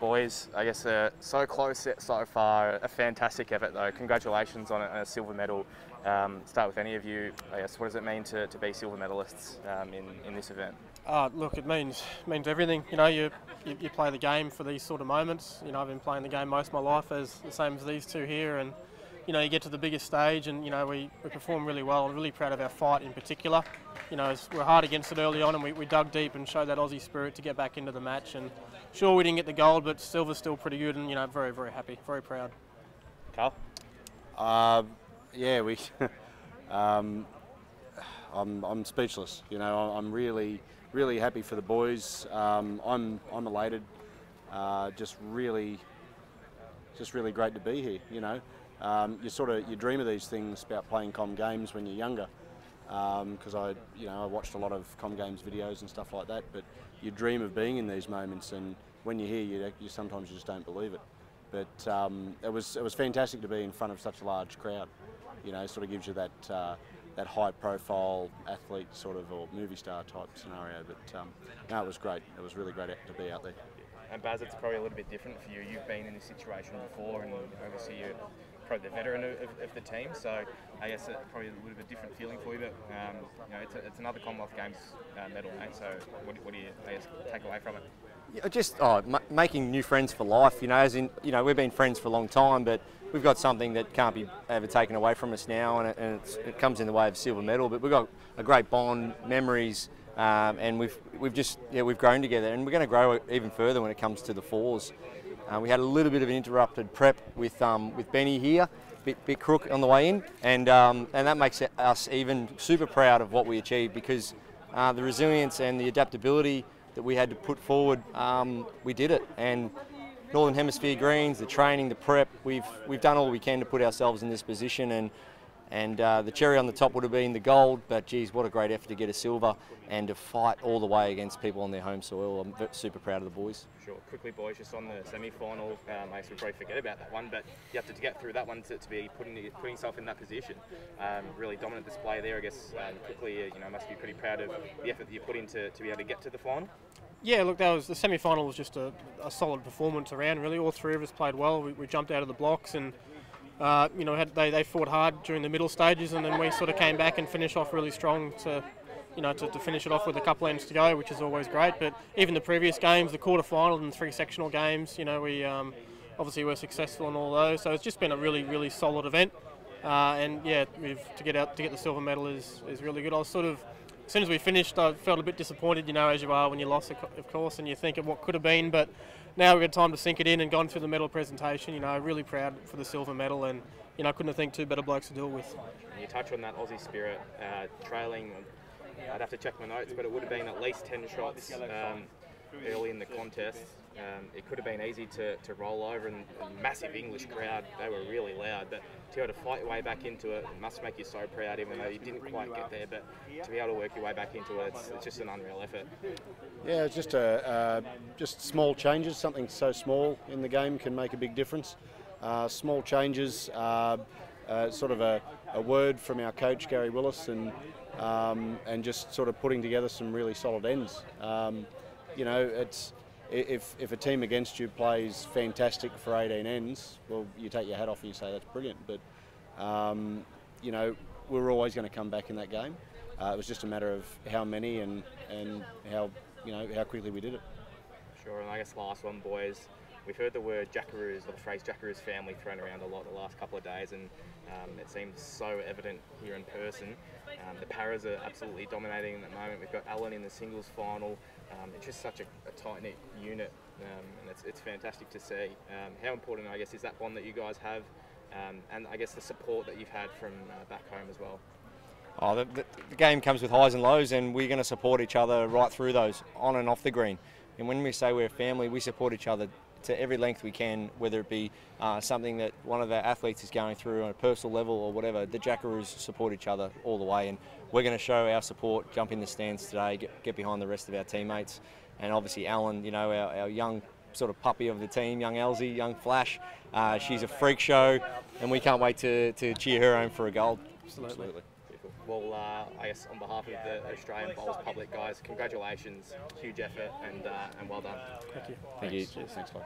Boys, I guess uh, so close so far. A fantastic effort though. Congratulations on a, silver medal. Um, start with any of you. I guess what does it mean to, to be silver medalists um, in, in this event? Uh, look, it means means everything. You know, you, you, you play the game for these sort of moments. You know, I've been playing the game most of my life as the same as these two here, and you know, you get to the biggest stage, and you know, we, we perform really well. I'm really proud of our fight in particular. You know, we're hard against it early on, and we, we dug deep and showed that Aussie spirit to get back into the match. And sure, we didn't get the gold, but silver's still pretty good, and you know, very very happy, very proud. Carl. Uh, yeah, we. um, I'm, I'm speechless. You know, I'm really, really happy for the boys. Um, I'm, I'm elated. Uh, just really, just really great to be here. You know, um, you sort of you dream of these things about playing com games when you're younger. Because um, I, you know, I watched a lot of com games videos and stuff like that. But you dream of being in these moments, and when you're here, you, you sometimes you just don't believe it. But um, it was it was fantastic to be in front of such a large crowd you know, sort of gives you that uh, that high profile athlete sort of or movie star type scenario. But um, no, it was great. It was really great to be out there. And Baz, it's probably a little bit different for you. You've been in this situation before, and obviously you're probably the veteran of, of, the team. So I guess it probably a little bit different feeling for you. But um, you know, it's, a, it's, another Commonwealth Games uh, medal, mate. So what, what do you I guess, take away from it? Yeah, just oh, making new friends for life. You know, as in you know, we've been friends for a long time, but we've got something that can't be ever taken away from us now, and, it, and it comes in the way of silver medal. But we've got a great bond, memories, um, and we've we've just yeah we've grown together, and we're going to grow even further when it comes to the fours. Uh, we had a little bit of an interrupted prep with um, with Benny here, bit, bit crook on the way in, and um, and that makes us even super proud of what we achieved because uh, the resilience and the adaptability that we had to put forward, um, we did it, and Northern Hemisphere greens, the training, the prep. We've we've done all we can to put ourselves in this position, and and uh, the cherry on the top would have been the gold. But geez, what a great effort to get a silver and to fight all the way against people on their home soil. I'm super proud of the boys. Sure. Quickly, boys, just on the semi-final, um, I guess we probably forget about that one, but you have to, to get through that one to, to be putting putting yourself in that position. Um, really dominant display there, I guess. Um, quickly, you know, must be pretty proud of the effort that you put into to be able to get to the final. Yeah, look, that was the semi-final was just a, a, solid performance around. Really, all three of us played well. We, we jumped out of the blocks, and uh, you know, had, they they fought hard during the middle stages, and then we sort of came back and finished off really strong to, you know, to, to finish it off with a couple ends to go, which is always great. But even the previous games, the quarter-final and three sectional games, you know, we um, obviously were successful in all those. So it's just been a really, really solid event. Uh, and yeah, to get out to get the silver medal is, is really good. I was sort of as soon as we finished, I felt a bit disappointed, you know, as you are when you lost, of course, and you think of what could have been. But now we've got time to sink it in and gone through the medal presentation. You know, really proud for the silver medal, and you know, I couldn't have think two better blokes to deal it with. You touch on that Aussie spirit, uh, trailing. I'd have to check my notes, but it would have been at least ten shots. Um, early in the contest. Um, it could have been easy to, to roll over, and a massive English crowd, they were really loud. But to be able to fight your way back into it, it must make you so proud, even though you didn't quite get there. But to be able to work your way back into it, it's, it's just an unreal effort. Yeah, it's just a uh, just small changes. Something so small in the game can make a big difference. Uh, small changes, uh, uh sort of a, a, word from our coach Gary Willis, and um, and just sort of putting together some really solid ends. Um, you know, it's if, if a team against you plays fantastic for 18 ends, well, you take your hat off and you say that's brilliant. But, um, you know, we are always going to come back in that game. Uh, it was just a matter of how many and, and how, you know, how quickly we did it. Sure, and I guess last one, boys. We've heard the word Jackaroos or the phrase Jackaroos family thrown around a lot the last couple of days, and um, it seems so evident here in person. Um, the Paras are absolutely dominating at the moment. We've got Ellen in the singles final. Um, it's just such a, a tight knit unit, um, and it's, it's fantastic to see. Um, how important, I guess, is that bond that you guys have, um, and I guess the support that you've had from uh, back home as well? Oh, the, the, the, game comes with highs and lows, and we're going to support each other right through those, on and off the green. And when we say we're a family, we support each other to every length we can, whether it be uh, something that one of our athletes is going through on a personal level or whatever. The Jackaroos support each other all the way, and we're going to show our support, jump in the stands today, get, get behind the rest of our teammates, and obviously Ellen, you know, our, our young sort of puppy of the team, young Elsie, young Flash. Uh, she's a freak show, and we can't wait to, to cheer her home for a gold. Absolutely. Absolutely. well, uh, I guess on behalf of the Australian Bowls public, guys, congratulations, huge effort, and uh, and well done. Thank you. Thank you. Cheers. Thanks, Clive.